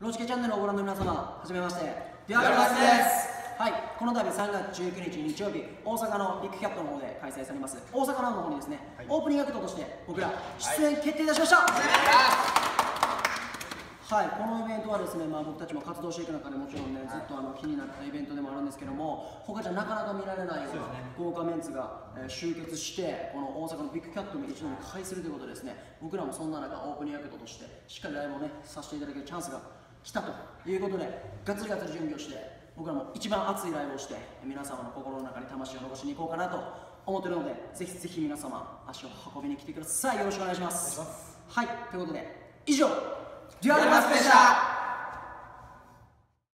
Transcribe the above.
ローチケチャンネルをご覧の皆様、はじめまして。 DUAL MASK です。はい、この度3月19日日曜日、大阪のビッグキャットの方で開催されます、大阪ラウンドの方にですね、はい、オープニングアクトとして僕ら出演決定いたしました、はい、このイベントはですね、まあ、僕たちも活動していく中でもちろんね、ずっとあの気になったイベントでもあるんですけども、他じゃなかなか見られないような豪華メンツが、えー、集結して、この大阪のビッグキャットも一度に会するということでですね、僕らもそんな中、オープニングアクトとして、しっかりライブをね、させていただけるチャンスが来たということで、がっつりがっつり準備をして、僕らも一番熱いライブをして皆様の心の中に魂を残しに行こうかなと思っているのでぜひぜひ皆様足を運びに来てください。よろしくお願いします。はい。ということで以上 DUAL MASKでした